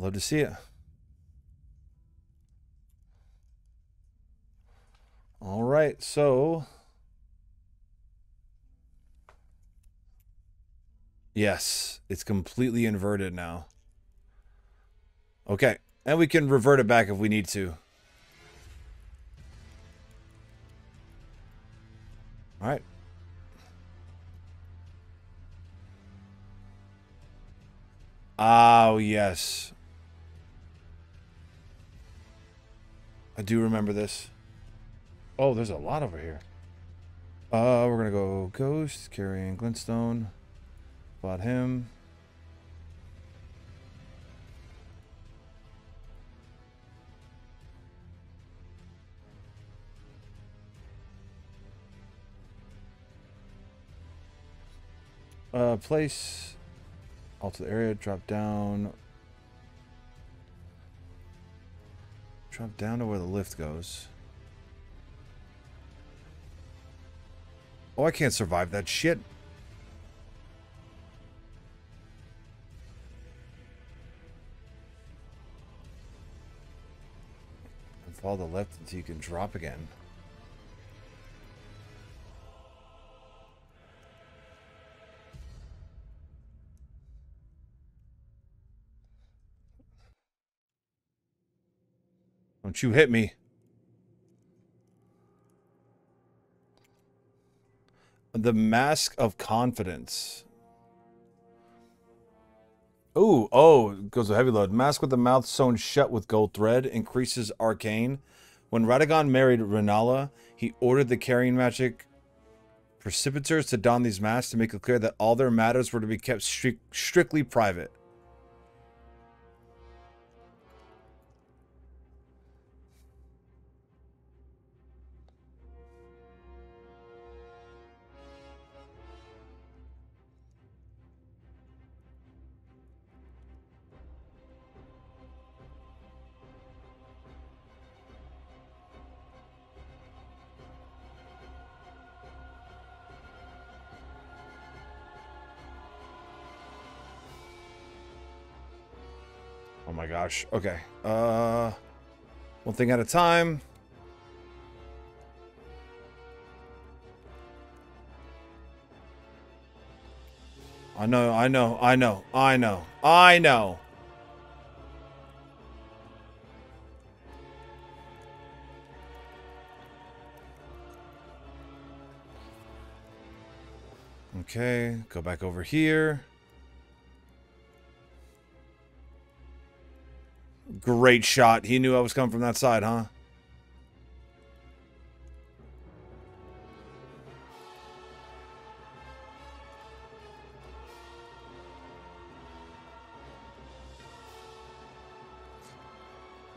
Love to see it. All right, so yes, it's completely inverted now. Okay, and we can revert it back if we need to. All right. Oh, yes. I do remember this. Oh, there's a lot over here. Uh, we're gonna go Ghost, Carian Glintstone. Bought him. Uh, place. Alter the area, drop down. Drop down to where the lift goes. Oh, I can't survive that shit. And follow the left until you can drop again. Don't you hit me. The Mask of Confidence. Ooh, oh, goes a heavy load. Mask with the mouth sewn shut with gold thread increases arcane. When Radagon married Rennala, he ordered the Carian magic preceptors to don these masks to make it clear that all their matters were to be kept stri strictly private. My gosh. Okay. Uh, one thing at a time. I know, I know, I know, I know, I know. Okay, go back over here. Great shot. He knew I was coming from that side, huh?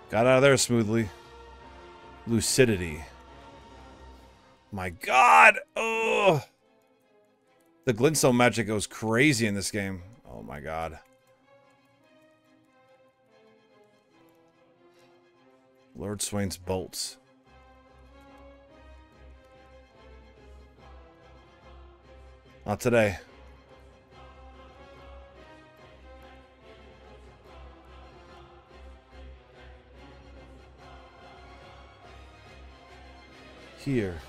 Got out of there smoothly. Lucidity. My god! Oh! The glintstone magic goes crazy in this game. Oh my god. Lord Swain's bolts. Not today. Here.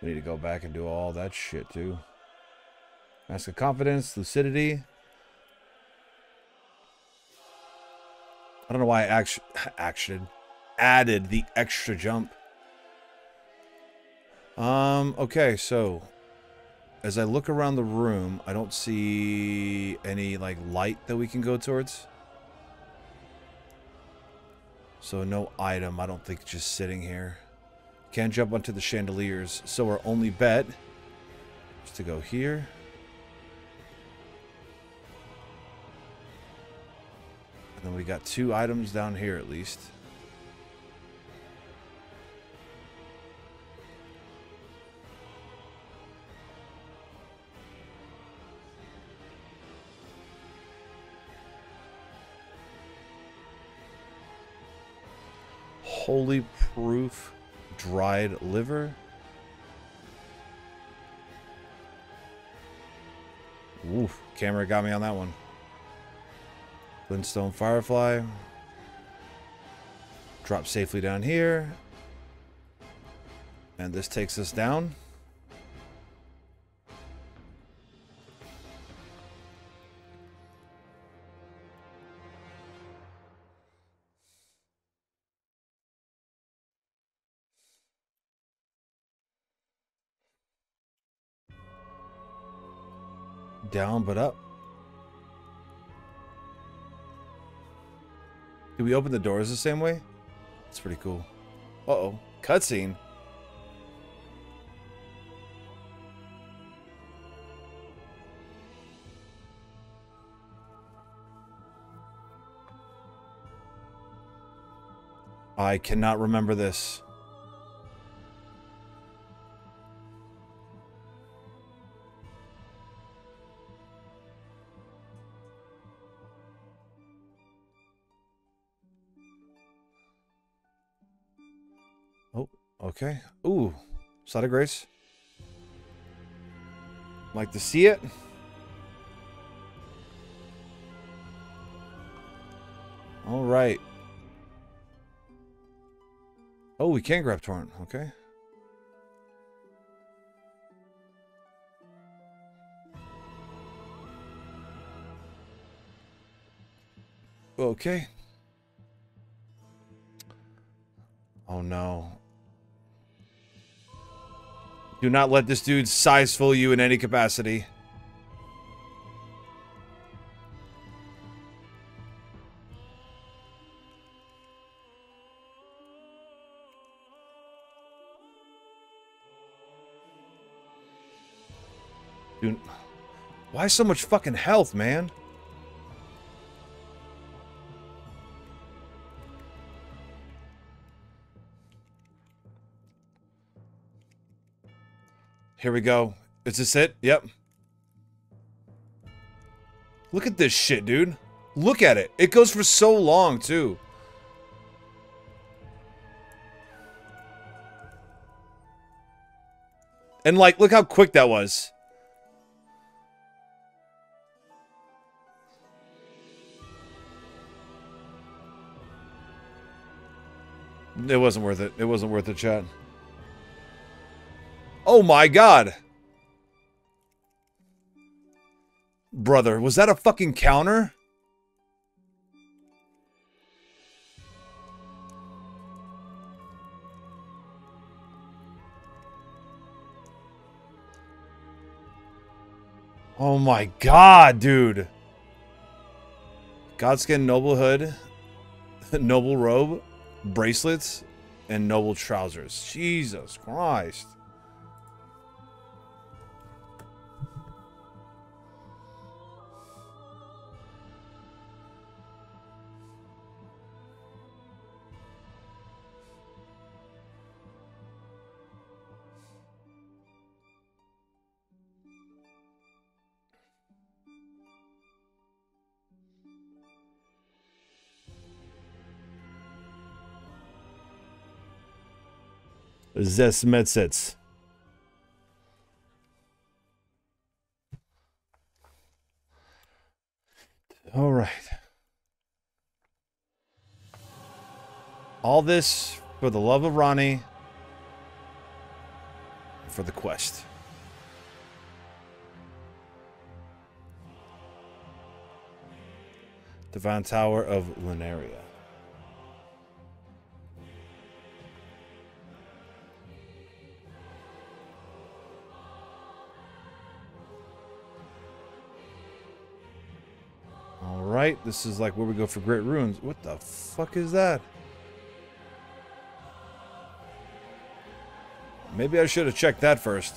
We need to go back and do all that shit too. Mask of confidence, lucidity. I don't know why I action, action added the extra jump. Um, okay, so as I look around the room, I don't see any like light that we can go towards. So no item, I don't think just sitting here. Can't jump onto the chandeliers, so our only bet is to go here. Then we got two items down here at least. Holy proof dried liver. Oof, camera got me on that one. Glintstone Firefly. Drop safely down here. And this takes us down. Down but up. Did we open the doors the same way? That's pretty cool. Uh-oh. Cutscene. I cannot remember this. Okay. Ooh, Site of Grace. Like to see it. All right. Oh, we can grab torrent. Okay. Okay. Oh no. Do not let this dude's size fool you in any capacity. Dude, why so much fucking health, man? Here we go. Is this it? Yep. Look at this shit, dude. Look at it. It goes for so long, too. And, like, look how quick that was. It wasn't worth it. It wasn't worth it, chat. Oh my god. Brother, was that a fucking counter? Oh my god, dude. Godskin Noble Hood, Noble Robe, bracelets, and Noble Trousers. Jesus Christ. Zesmetsets. All right. All this for the love of Ranni, for the quest. Divine Tower of Liurnia. Alright, this is like where we go for Great Ruins. What the fuck is that? Maybe I should have checked that first.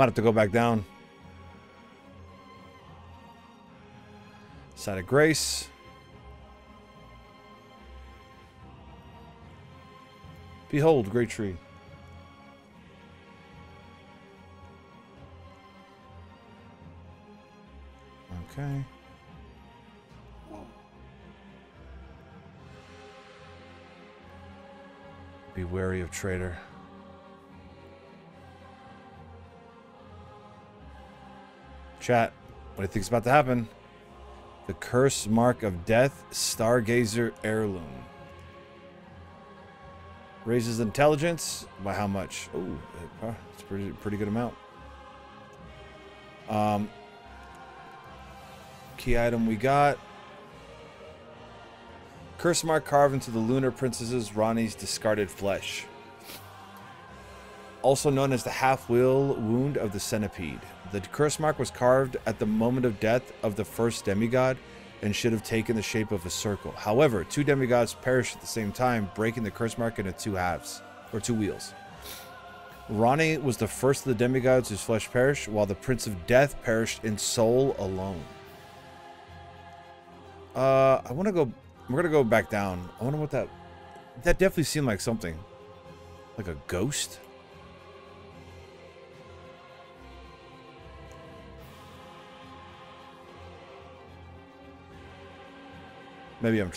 might have to go back down. Site of Grace. Behold, great tree. Okay. Be wary of traitor. Chat, what do you think's about to happen? The curse mark of death, Stargazer heirloom. Raises intelligence by how much? Oh, it's a pretty pretty good amount. Um, key item we got. Curse mark carved into the Lunar Princess's Ranni's discarded flesh. Also known as the half-wheel wound of the centipede. The curse mark was carved at the moment of death of the first demigod and should have taken the shape of a circle. However, two demigods perished at the same time, breaking the curse mark into two halves, or two wheels. Ranni was the first of the demigods whose flesh perished, while the Prince of Death perished in soul alone. Uh, I want to go... We're to go back down. I wonder what that... That definitely seemed like something. Like a ghost? Maybe I'm...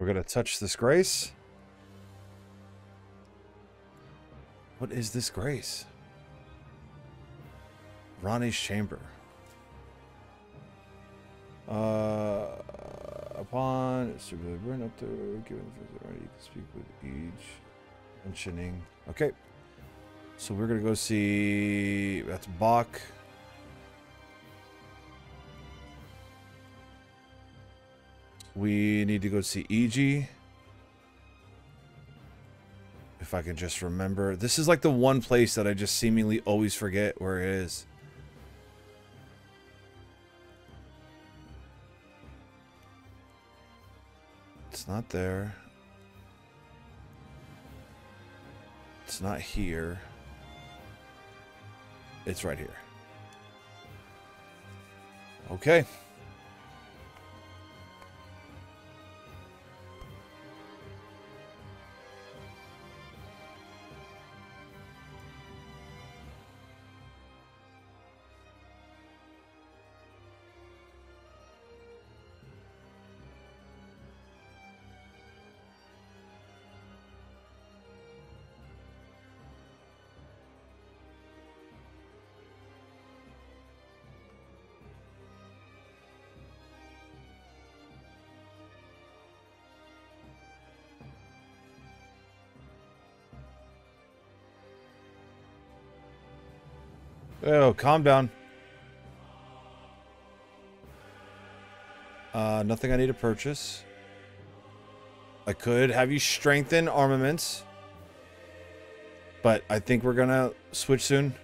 We're going to touch this grace. What is this grace? Ranni's chamber. Uh, upon burn up to given you can speak with each mentioning. Okay, so we're gonna go see. That's Boc. We need to go see Iji. If I can just remember. This is like the one place that I just seemingly always forget where it is. It's not there. It's not here. It's right here. Okay. Oh, calm down. Uh, nothing I need to purchase. I could have you strengthen armaments. But I think we're gonna switch soon.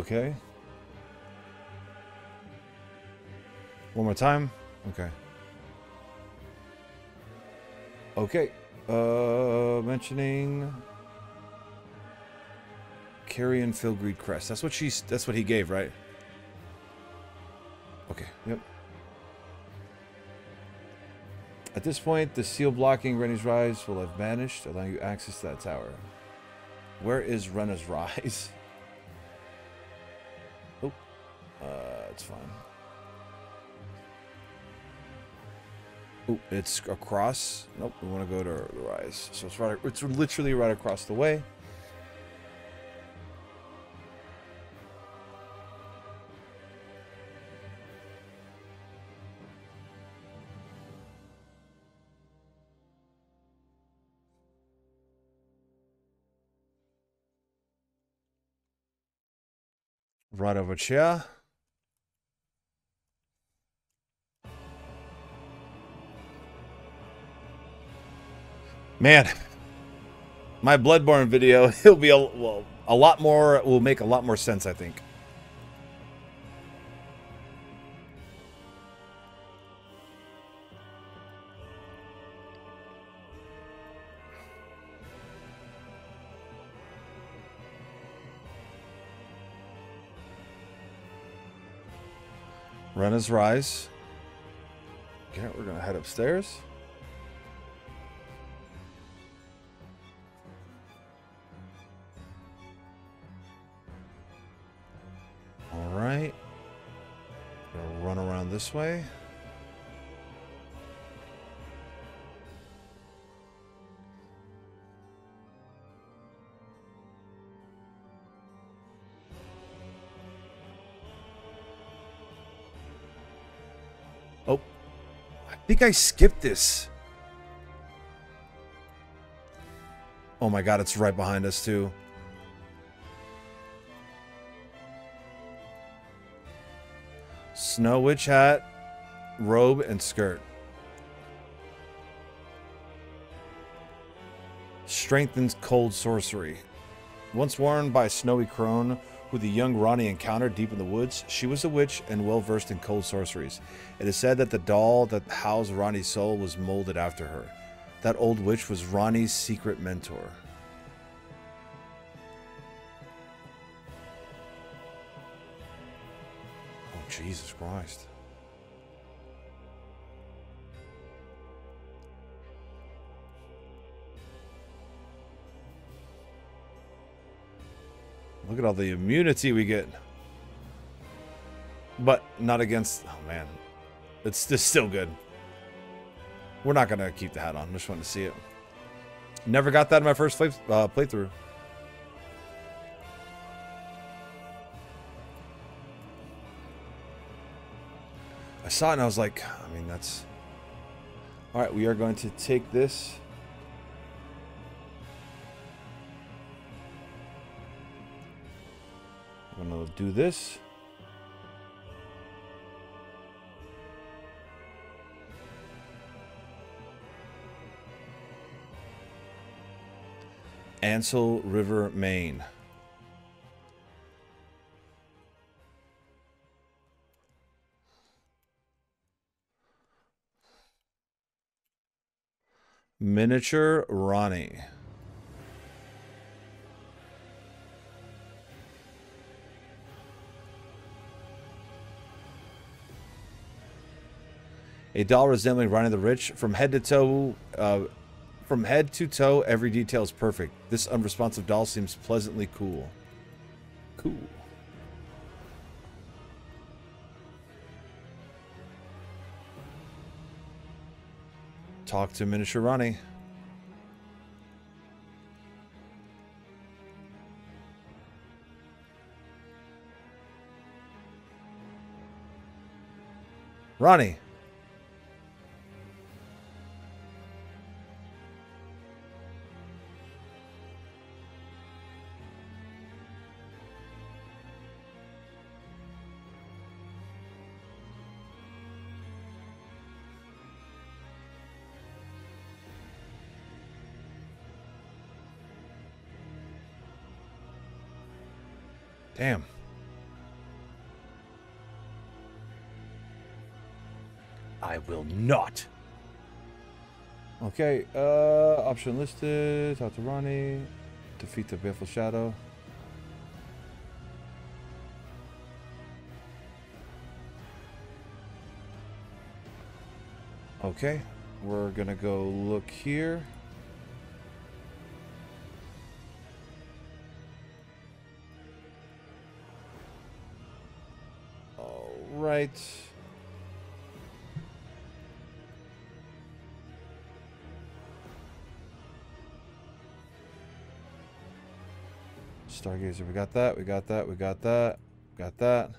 Okay. One more time. Okay. Okay. Uh, mentioning Carian Filigreed Crest. That's what she's. That's what he gave, right? Okay. Yep. At this point, the seal blocking Ranni's Rise will have vanished, allowing you access to that tower. Where is Ranni's Rise? Uh, That's fine. Oh, it's across. Nope, we want to go to the rise. So it's right. It's literally right across the way. Radovachia. Man, my Bloodborne video, it'll be a, well, a lot more, will make a lot more sense, I think. Ranni's Rise. Okay, we're gonna head upstairs. All right. Gonna run around this way. Oh, I think I skipped this. Oh my god, it's right behind us too. Snow Witch hat, robe, and skirt. Strengthens cold sorcery. Once worn by Snowy Crone, who the young Ranni encountered deep in the woods, she was a witch and well versed in cold sorceries. It is said that the doll that housed Ranni's soul was molded after her. That old witch was Ranni's secret mentor. Jesus Christ. Look at all the immunity we get. But not against... Oh, man. It's, it's still good. We're not going to keep the hat on. I'm just wanted to see it. Never got that in my first play, uh, playthrough. Saw it and I was like, I mean, that's... Alright, we are going to take this... I'm gonna do this. Ainsel River, Main. Miniature Ranni. A doll resembling Ranni the Witch from head to toe. Uh, from head to toe, every detail is perfect. This unresponsive doll seems pleasantly cool. Cool. Talk to Ranni. Ranni. Will not. Okay, uh, option listed. Ranni. Defeat the Baleful Shadow. Okay, we're gonna go look here. All right. Stargazer, we got that, we got that, we got that, got that.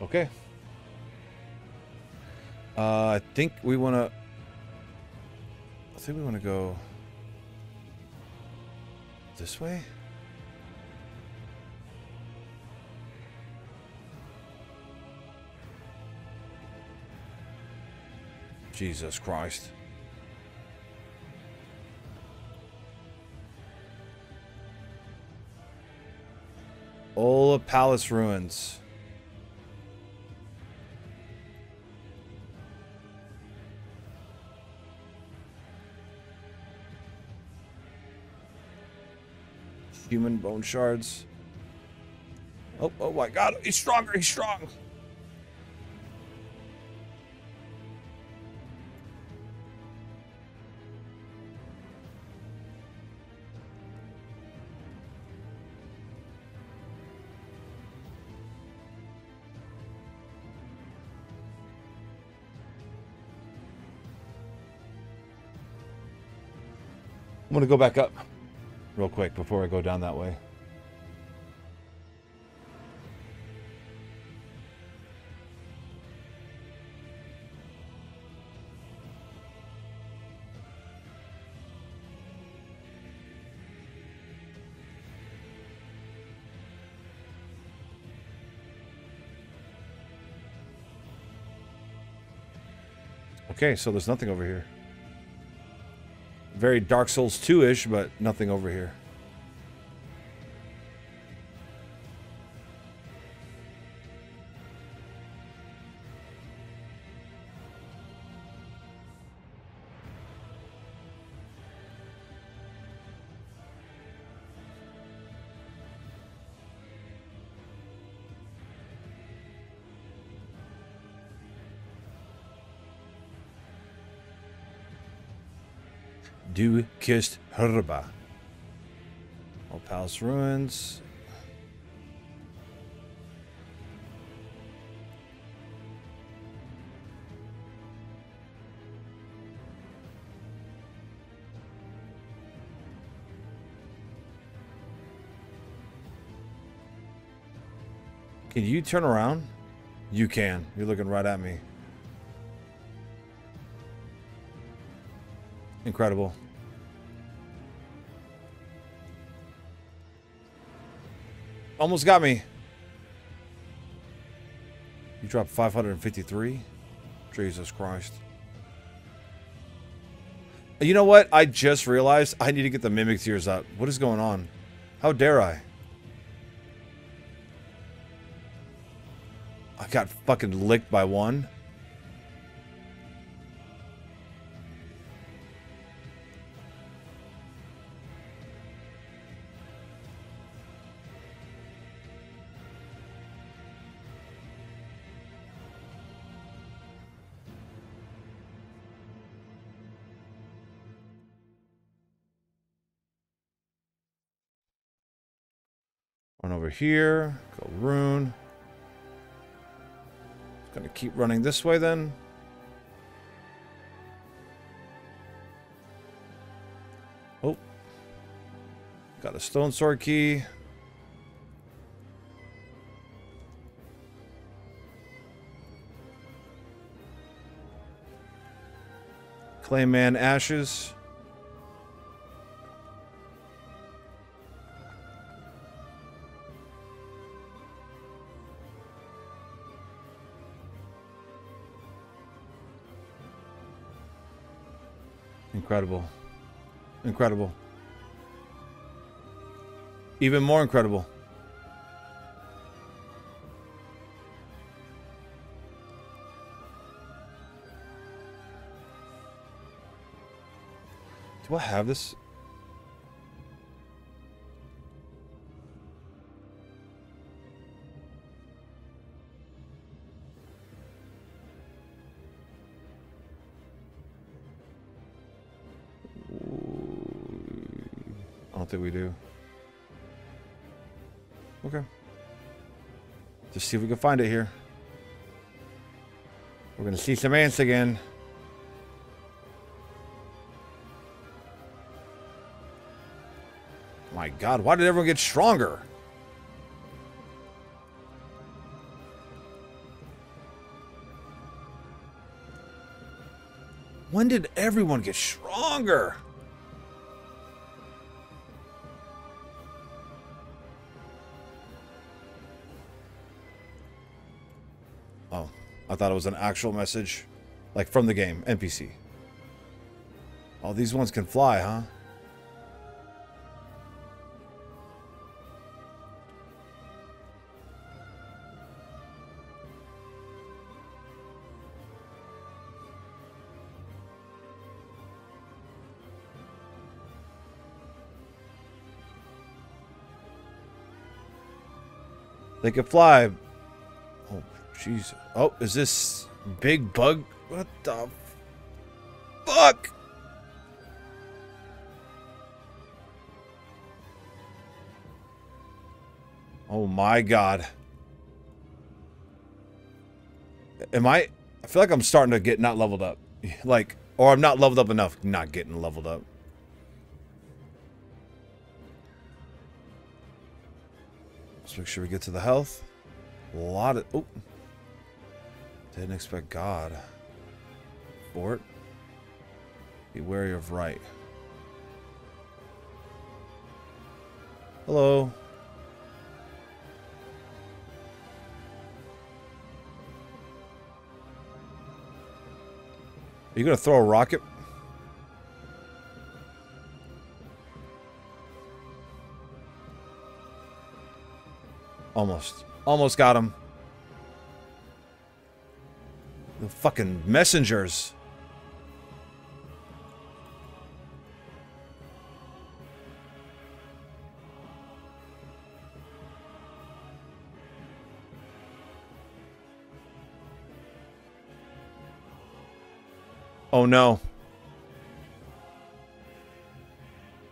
Okay. Uh, I think we want to I think we want to go this way. Jesus Christ. Uhl Palace Ruins. Human bone shards. Oh, oh my god, he's stronger, he's strong. I'm to go back up real quick before I go down that way. Okay, so there's nothing over here. Very Dark Souls 2-ish, but nothing over here. Du Kist Herba. Uhl Palace Ruins. Can you turn around? You can. You're looking right at me. Incredible. Almost got me. You dropped 553? Jesus Christ. You know what? I just realized I need to get the Mimic Tears up. What is going on? How dare I? I got fucking licked by one. Here. Go rune. Gonna keep running this way then. Oh. Got a stone sword key. Clayman ashes. Incredible. Incredible. Even more incredible. Do I have this? I we do. Okay. Just see if we can find it here. We're gonna see some ants again. My god, why did everyone get stronger? When did everyone get stronger? Thought it was an actual message. Like from the game, NPC. Oh, these ones can fly, huh? They can fly. Jeez. Oh, is this big bug? What the fuck? Oh my god. Am I... I feel like I'm starting to get not leveled up. Like, or I'm not leveled up enough not getting leveled up. Let's make sure we get to the health. A lot of... Oh. Didn't expect God. Fort. Be wary of right. Hello. Are you going to throw a rocket? Almost. Almost got him. The fucking messengers. Oh no.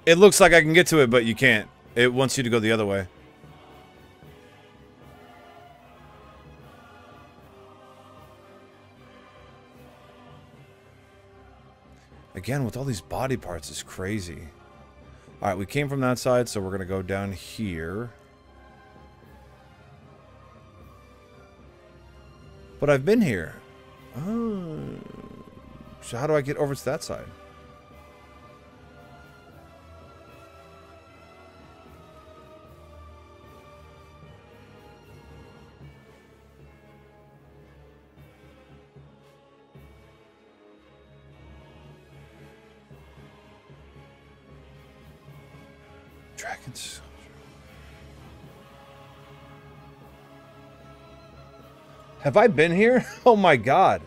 It looks like I can get to it, but you can't. It wants you to go the other way. Again, with all these body parts, is crazy. Alright, we came from that side, so we're going to go down here. But I've been here. Oh. So how do I get over to that side? Have I been here? Oh my god.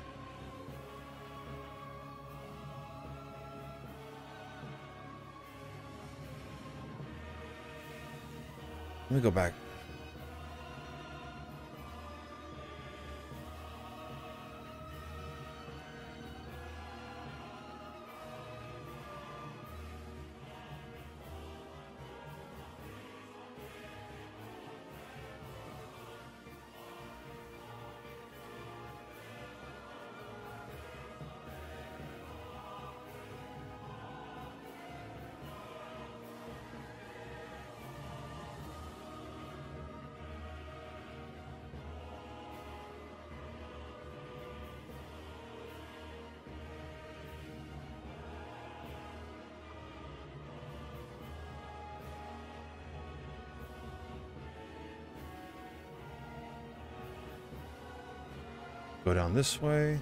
Let me go back. Go down this way.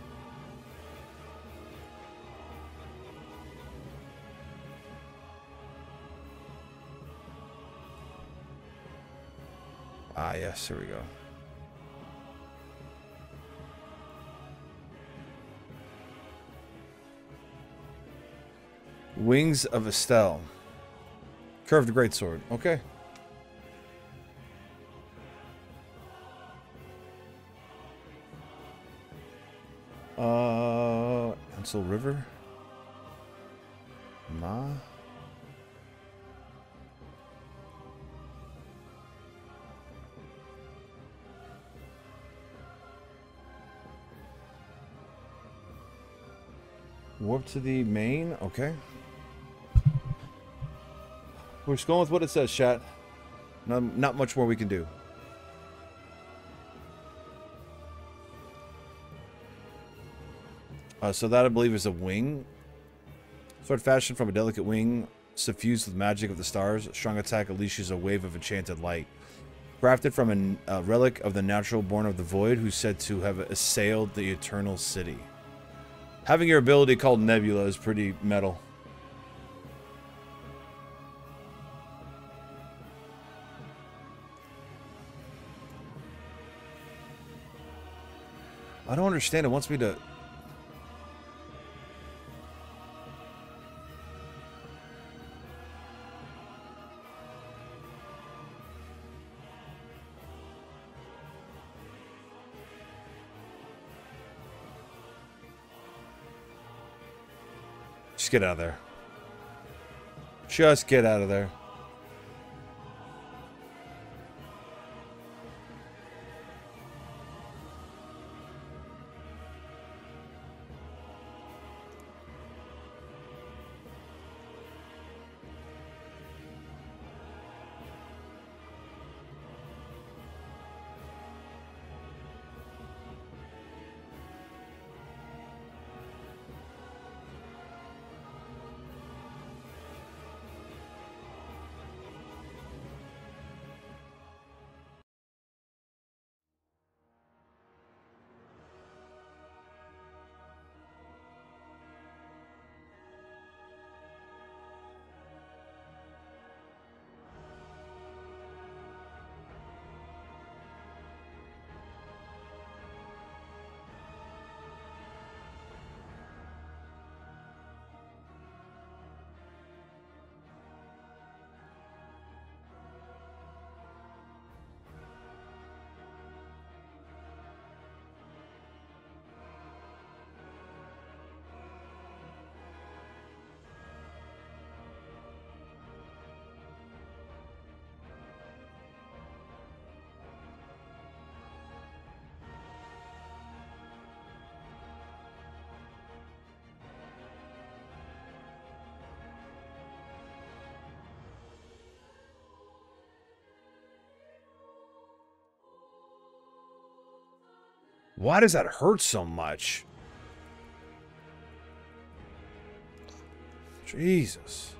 Ah, yes, here we go. Wings of Astel. Curved greatsword. Okay. Uh, River. Ma. Warp to the main. Okay. We're just going with what it says, chat. Not, not much more we can do. Uh, so that I believe is a wing. Sword fashioned from a delicate wing, suffused with magic of the stars. Strong attack unleashes a wave of enchanted light. Crafted from a uh, relic of the natural born of the void, who's said to have assailed the eternal city. Having your ability called Nebula is pretty metal. I don't understand. It wants me to... get out of there. Just get out of there. Why does that hurt so much? Jesus.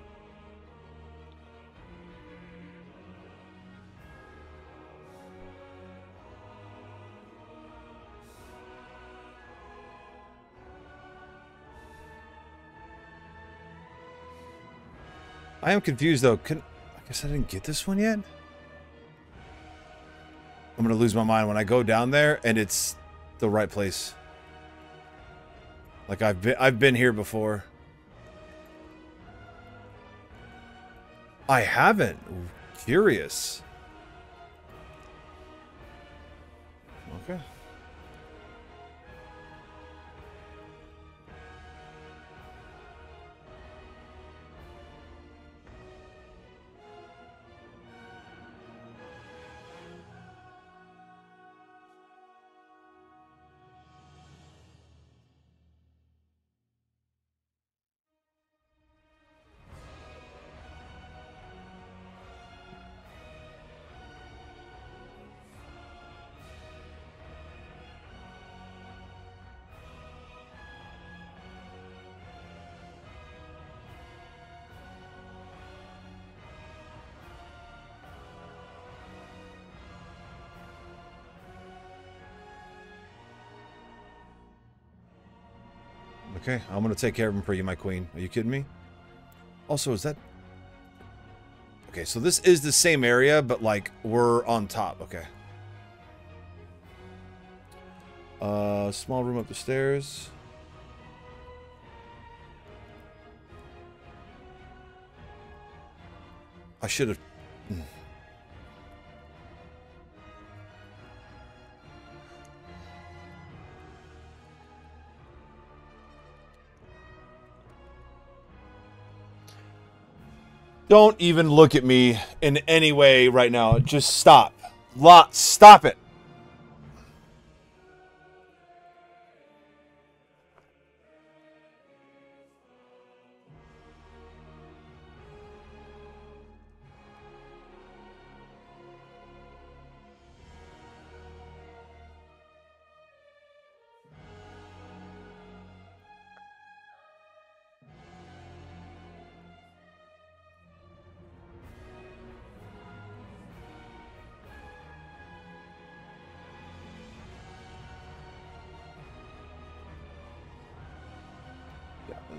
I am confused though. Can I guess I didn't get this one yet? I'm gonna lose my mind when I go down there and it's the right place. Like I've been I've been here before. I haven't. Curious. Okay. Okay, I'm gonna take care of him for you, my queen. Are you kidding me? Also, is that... Okay, so this is the same area, but, like, we're on top. Okay. Uh, small room up the stairs. I should have... Don't even look at me in any way right now. Just stop. Lot, stop it.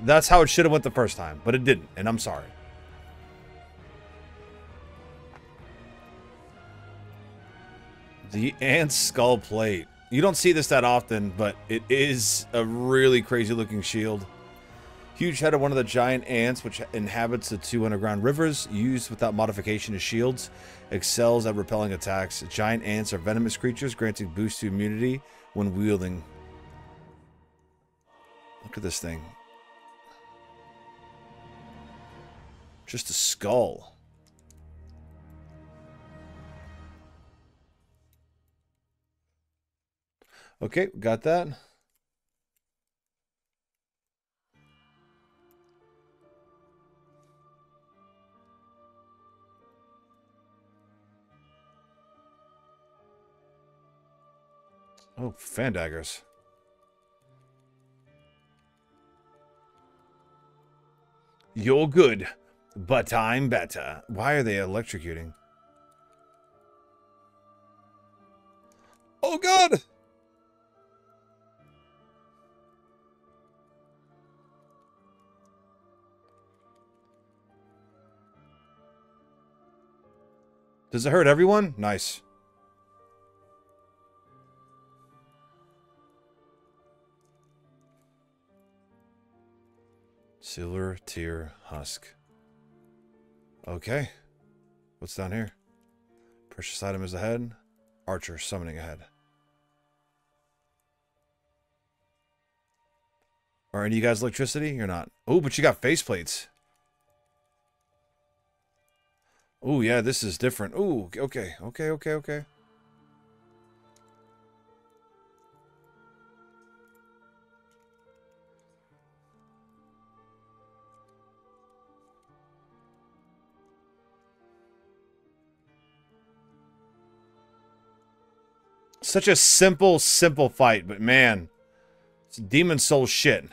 That's how it should have went the first time, but it didn't, and I'm sorry. The ant skull plate. You don't see this that often, but it is a really crazy looking shield. Huge head of one of the giant ants, which inhabits the two underground rivers, used without modification as shields, excels at repelling attacks. Giant ants are venomous creatures, granting boost to immunity when wielding. Look at this thing. Just a skull. Okay, got that. Oh, fan daggers. You're good, but I'm better. Why are they electrocuting? Oh god! Does it hurt everyone? Nice. Silver Tear Husk. Okay. What's down here? Precious item is ahead. Archer summoning ahead. Are any of you guys electricity? You're not. Oh, but you got faceplates. Oh, yeah, this is different. Oh, okay, okay, okay, okay. Such a simple, simple fight, but man, it's demon soul shit.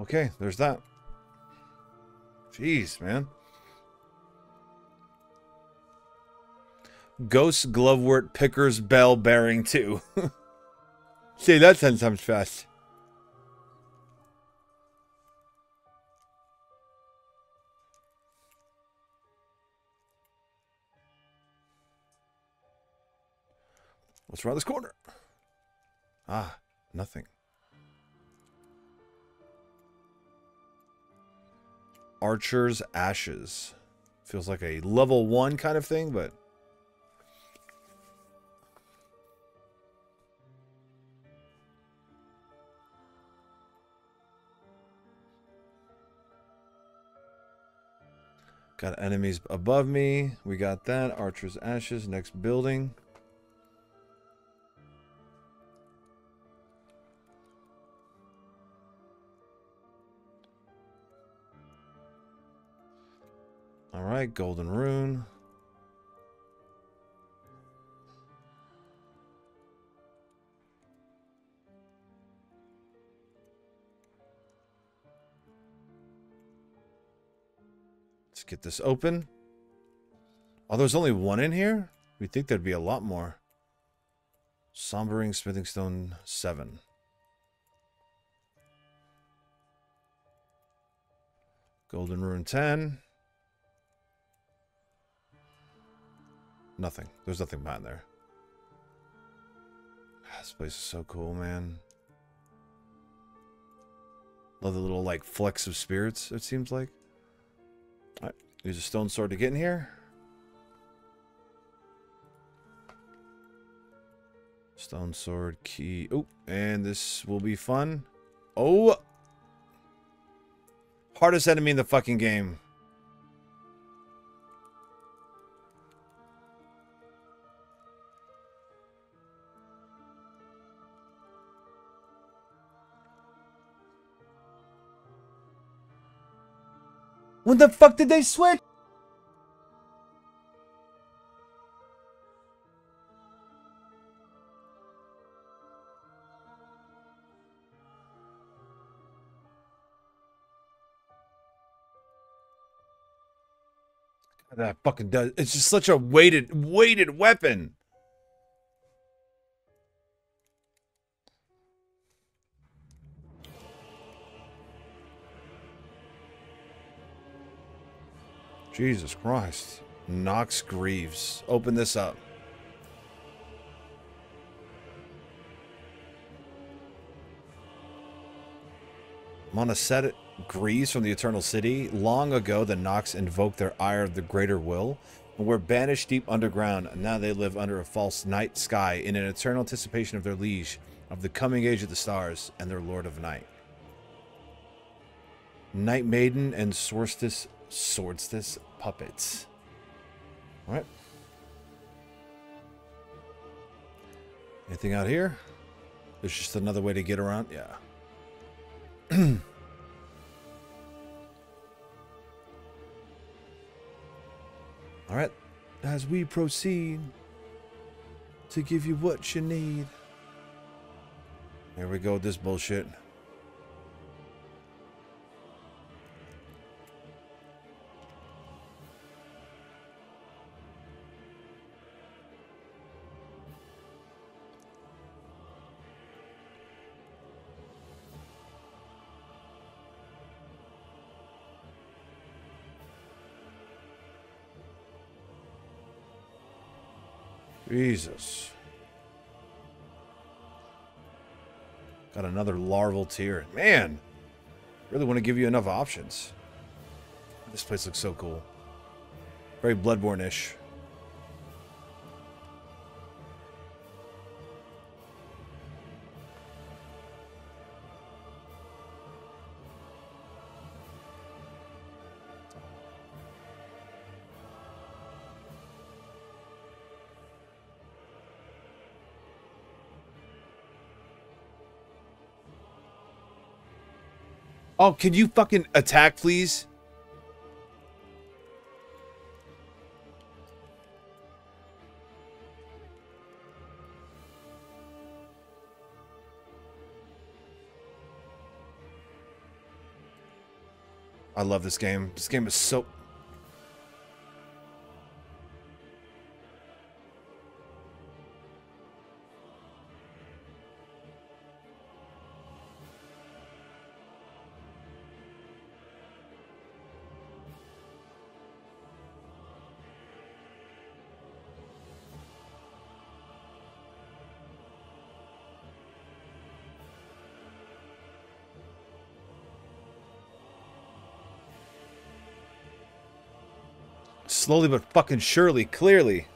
Okay, there's that. Jeez, man. Ghost Glovewort Picker's Bell Bearing 2. See, that sounds fast. What's around this corner? Ah, nothing. Archer's Ashes. Feels like a level one kind of thing, but Got enemies above me. We got that. Archer's Ashes. Next building. Alright, Golden Rune. Get this open. Oh, there's only one in here? We think there'd be a lot more. Sombering Smithing Stone 7. Golden Rune 10. Nothing. There's nothing behind there. Ah, this place is so cool, man. Love the little, like, flecks of spirits, it seems like. Alright, use a stone sword to get in here. Stone sword key. Oh, and this will be fun. Oh! Hardest enemy in the fucking game. When the fuck did they switch? That fucking does. It's just such a weighted, weighted weapon. Jesus Christ. Nox Greaves. Open this up. Monocetic Greaves from the Eternal City. Long ago, the Nox invoked their ire of the Greater Will and were banished deep underground. And now they live under a false night sky in an eternal anticipation of their liege, of the coming age of the stars, and their Lord of Night. Night Maiden and Swordstress, Swordstress puppets. All right. Anything out here? There's just another way to get around. Yeah. All right. As we proceed to give you what you need. Here we go with this bullshit. Jesus. Got another larval tear. Man, really want to give you enough options. This place looks so cool. Very Bloodborne-ish. Oh, can you fucking attack, please? I love this game. This game is so Slowly but fucking surely, clearly.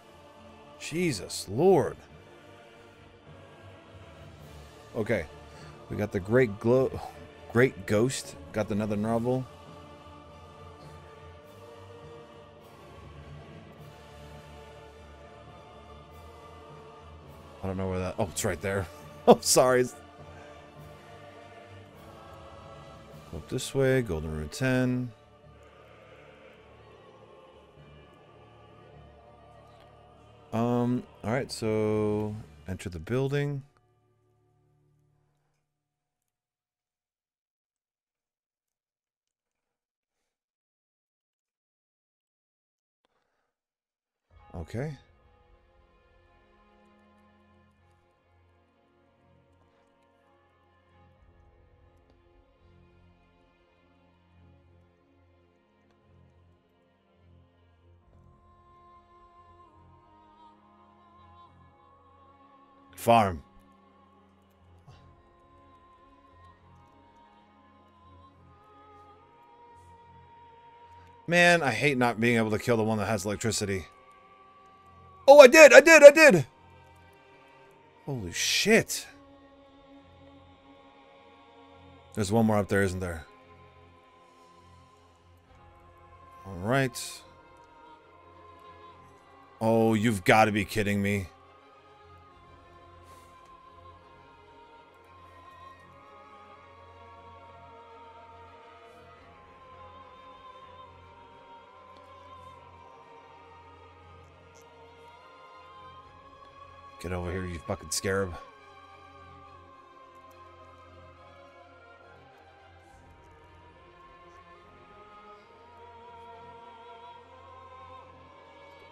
Jesus Lord. Okay. We got the Great Glow Great Ghost. Got another novel. I don't know where that... Oh, it's right there. Oh, sorry. Go this way. Golden Rune 10. So enter the building. Okay. Farm. Man, I hate not being able to kill the one that has electricity. Oh, I did! I did! I did! Holy shit. There's one more up there, isn't there? Alright. Oh, you've got to be kidding me. Get over here, you fucking scarab.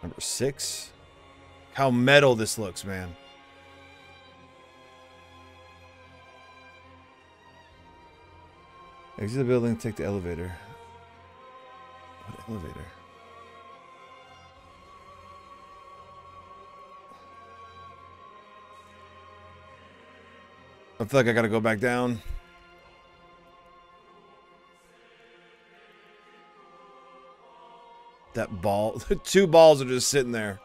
Number six. How metal this looks, man. Exit the building, take the elevator. What elevator? I feel like I gotta go back down. That ball, the two balls are just sitting there.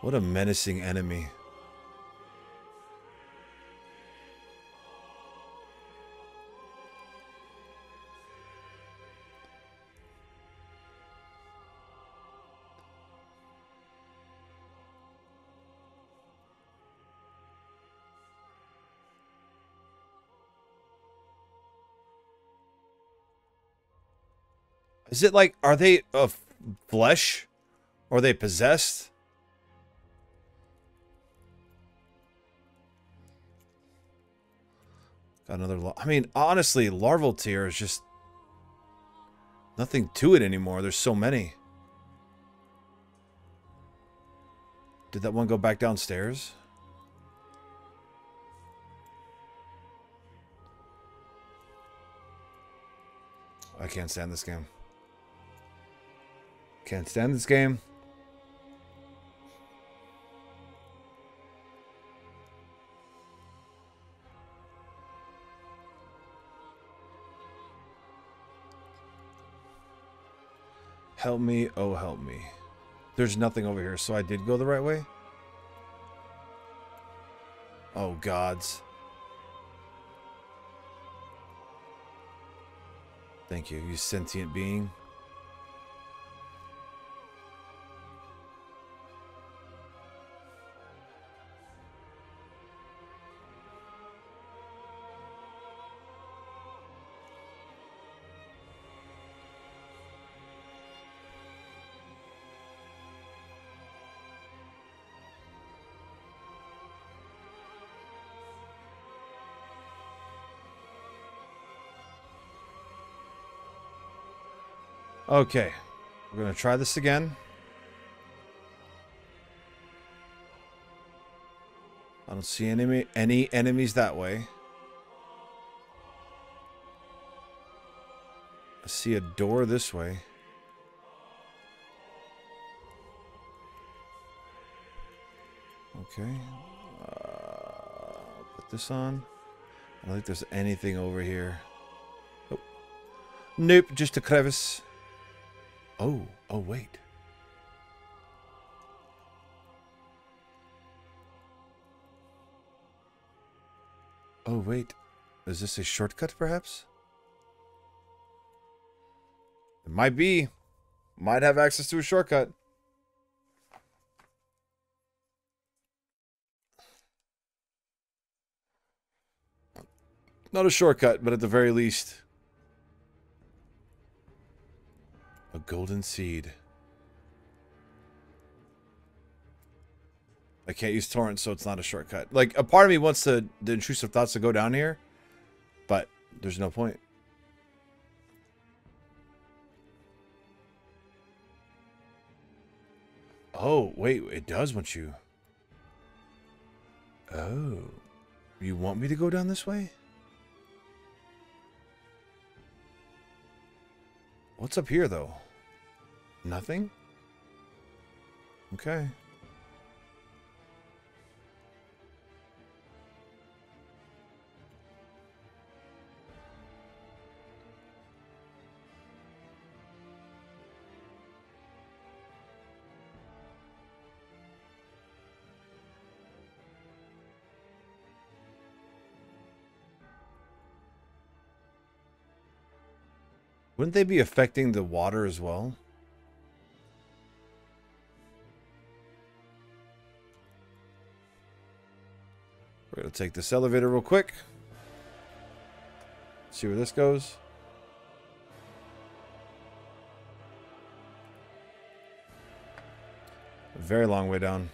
What a menacing enemy. Is it like, are they of flesh? Or are they possessed? Got another, I mean, honestly, larval tear is just nothing to it anymore. There's so many. Did that one go back downstairs? I can't stand this game. Can't stand this game. Help me, oh help me. There's nothing over here, so I did go the right way? Oh gods. Thank you, you sentient being. Okay. We're going to try this again. I don't see any, any enemies that way. I see a door this way. Okay. Uh, put this on. I don't think there's anything over here. Oh. Nope, just a crevice. Oh, oh, wait. Oh, wait. Is this a shortcut, perhaps? It might be. Might have access to a shortcut. Not a shortcut, but at the very least, A golden seed. I can't use torrent, so it's not a shortcut. Like, a part of me wants the, the intrusive thoughts to go down here, but there's no point. Oh, wait, it does want you. Oh. You want me to go down this way? What's up here, though? Nothing? Okay. Wouldn't they be affecting the water as well? We're going to take this elevator real quick. See where this goes. A very long way down.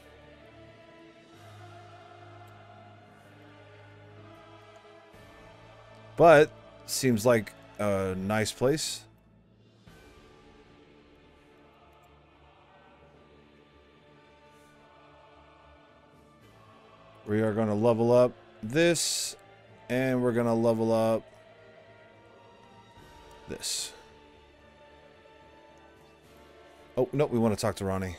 But seems like a nice place. We are going to level up this, and we're going to level up this. Oh, no, we want to talk to Ranni.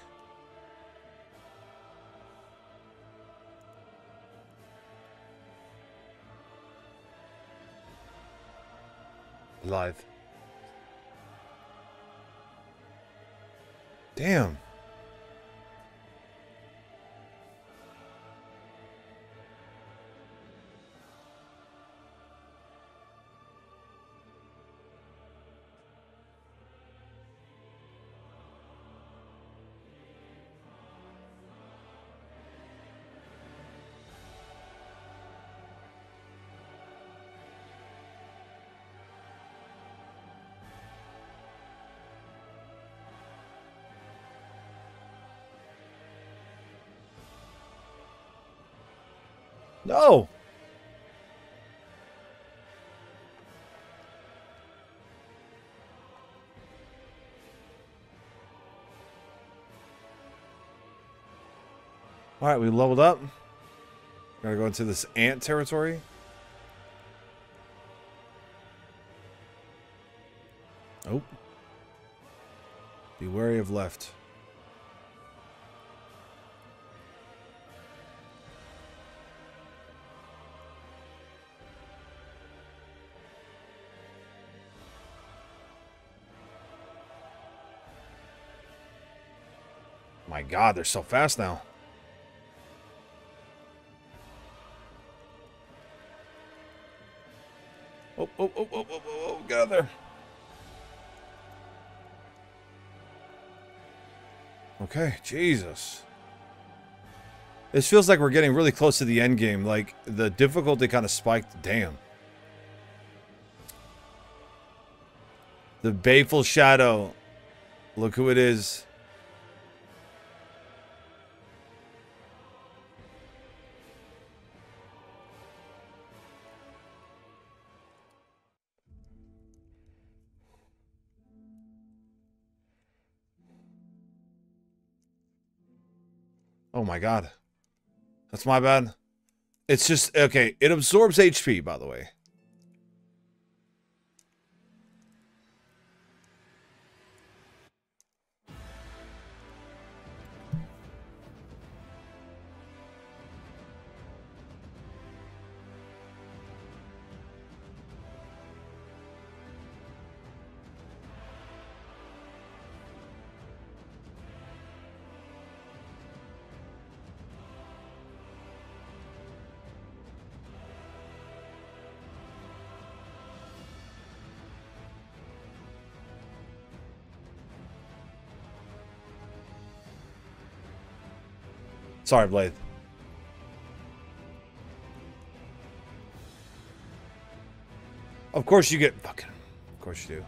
Live. Damn. No. All right, we leveled up. Gotta go into this ant territory. Oh. Be wary of left. God, they're so fast now. Oh, oh, oh, oh, oh, oh, oh, get out there. Okay, Jesus. This feels like we're getting really close to the end game. Like, the difficulty kind of spiked. Damn. The Baleful Shadow. Look who it is. My god. That's my bad. It's just, okay, it absorbs HP, by the way. Sorry, Blaidd. Of course you get fucking. Of course you do.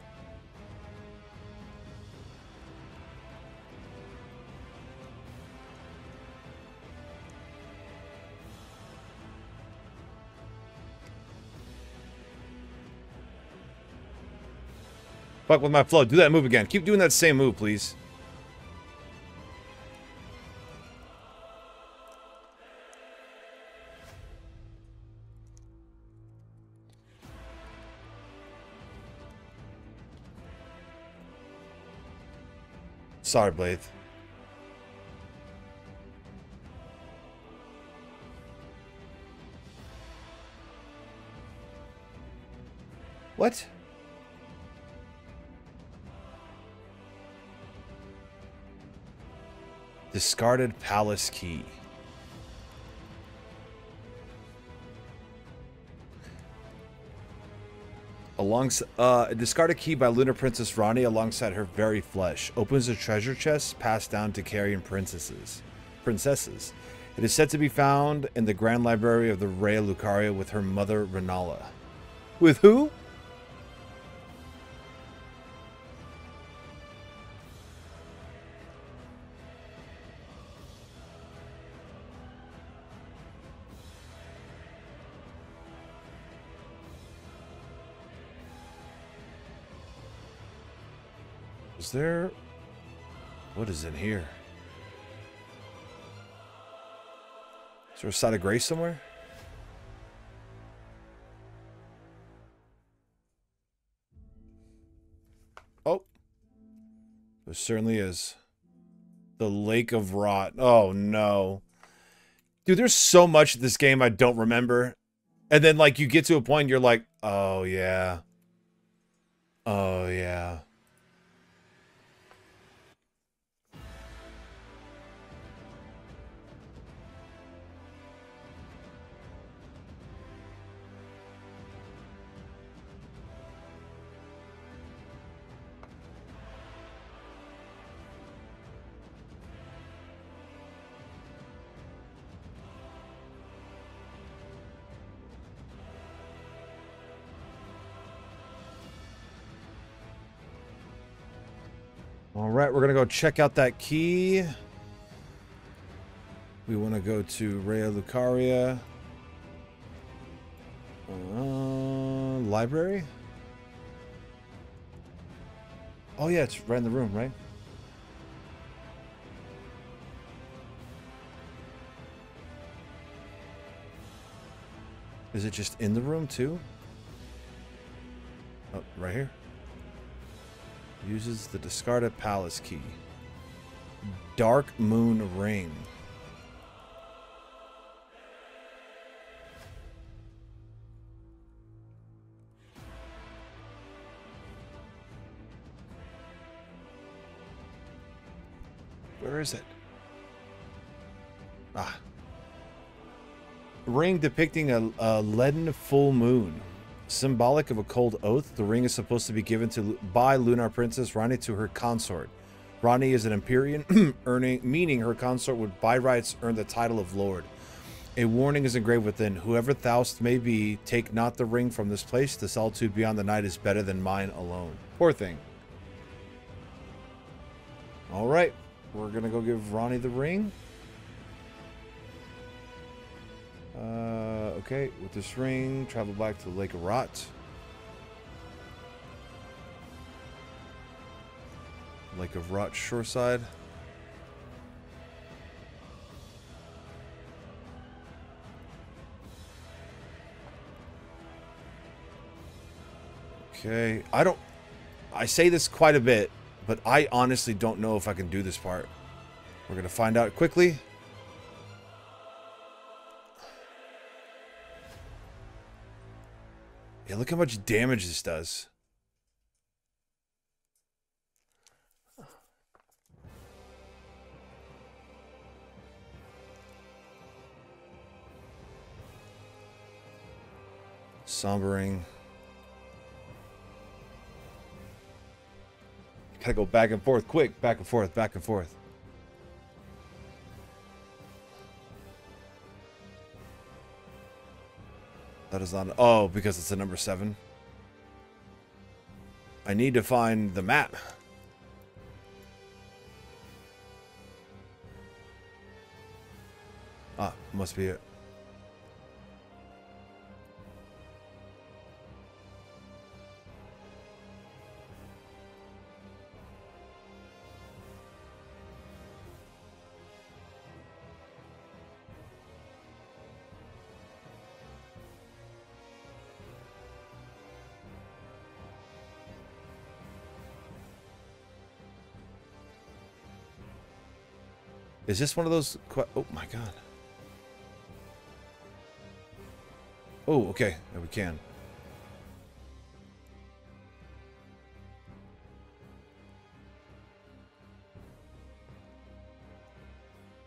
Fuck with my flow. Do that move again. Keep doing that same move, please. Sorry, Blaidd. What? Discarded palace key. Alongside, uh, discard a key by Lunar Princess Ranni alongside her very flesh. Opens a treasure chest passed down to Carian princesses. Princesses. It is said to be found in the Grand Library of the Raya Lucaria with her mother Rennala. With who? Is in here? Is there a site of grace somewhere? Oh. There certainly is. The Lake of Rot. Oh, no. Dude, there's so much of this game I don't remember. And then, like, you get to a point you're like, oh, yeah. Oh, yeah. Right, we're going to go check out that key. We want to go to Raya Lucaria. Uh, library? Oh, yeah, it's right in the room, right? Is it just in the room, too? Oh, right here. Uses the discarded palace key. Dark Moon Ring. Where is it? Ah. Ring depicting a, a leaden full moon. Symbolic of a cold oath, the ring is supposed to be given to by Lunar Princess Ranni to her consort. Ranni is an Empyrean, earning meaning her consort would by rights earn the title of Lord. A warning is engraved within. Whoever thou'st may be, take not the ring from this place. The solitude beyond the night is better than mine alone. Poor thing. All right, we're gonna go give Ranni the ring. Uh, okay, with this ring, travel back to the Lake of Rot. Lake of Rot shoreside. Okay, I don't... I say this quite a bit, but I honestly don't know if I can do this part. We're going to find out quickly. Yeah, look how much damage this does. Sombering. Gotta go back and forth, quick, back and forth, back and forth. That is not... Oh, because it's a number seven. I need to find the map. Ah, must be it. Is this one of those? Oh my god. Oh, okay. We can.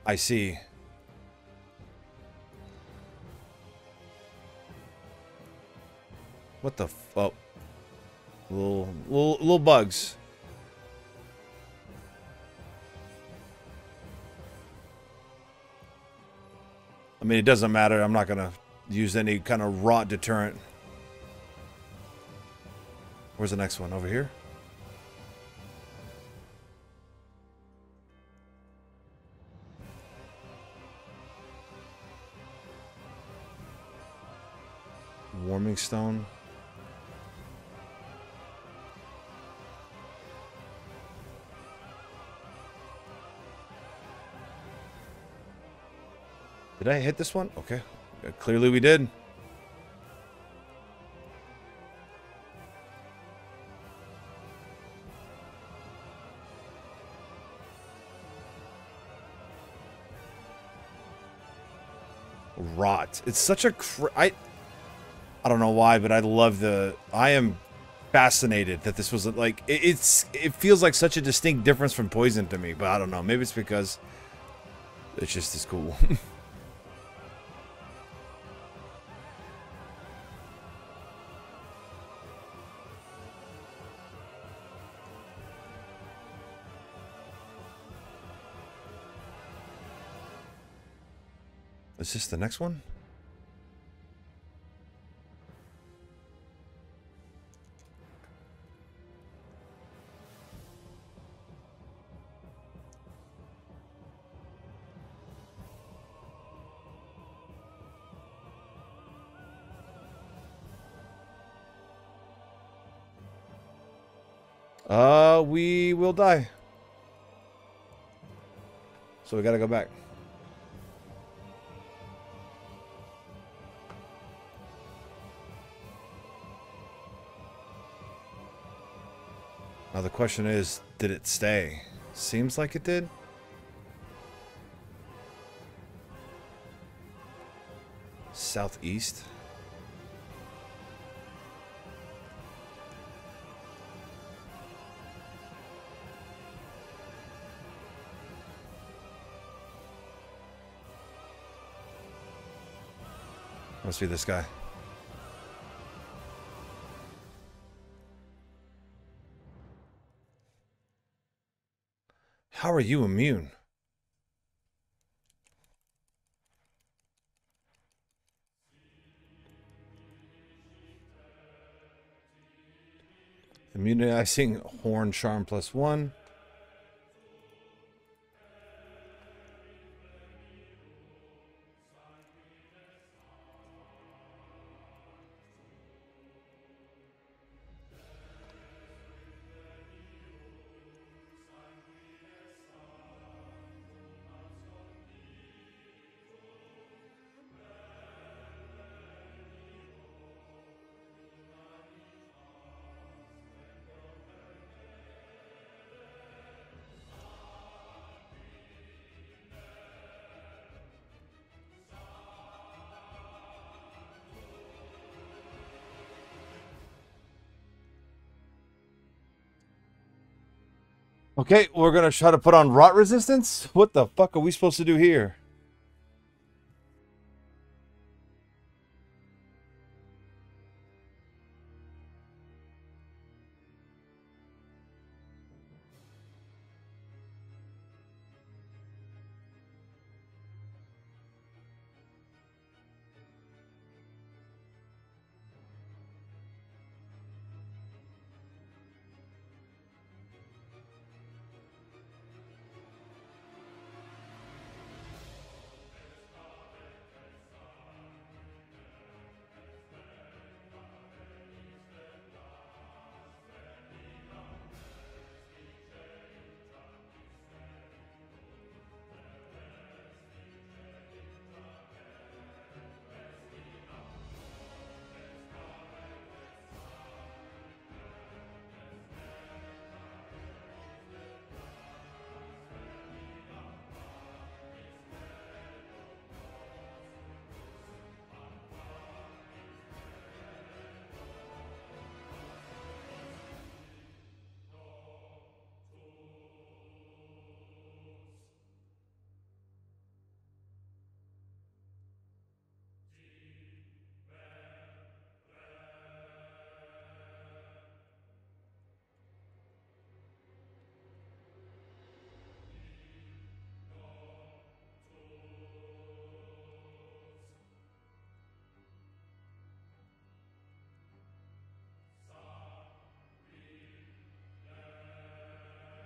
I see. What the? oh, little, little, little bugs. I mean, it doesn't matter. I'm not going to use any kind of rot deterrent. Where's the next one? Over here? Warming stone. Did I hit this one? Okay. Uh, Clearly we did. Rot. It's such a I I don't know why, but I love the I am fascinated that this was like it, it's it feels like such a distinct difference from poison to me, but I don't know. Maybe it's because it's just as cool. Is this the next one? Uh, we will die. So we gotta go back. Question is, did it stay? Seems like it did. Southeast. Must be this guy. How are you immune? Immunizing Horn Charm plus one. Okay, we're gonna try to put on rot resistance? What the fuck are we supposed to do here?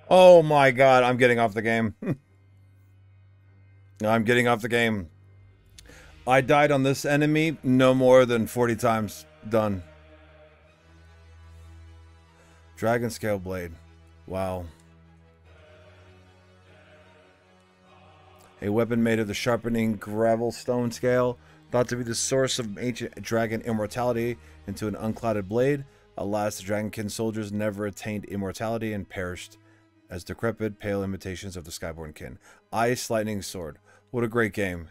Oh my god, I'm getting off the game. I'm getting off the game. I died on this enemy no more than 40 times. Done. Dragon Scale Blade. Wow. A weapon made of the sharpening gravel stone scale, thought to be the source of ancient dragon immortality, into an unclouded blade. Alas, the dragonkin soldiers never attained immortality and perished as decrepit, pale imitations of the Skyborn kin. Ice Lightning Sword. What a great game.